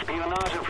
Spionageflugzeug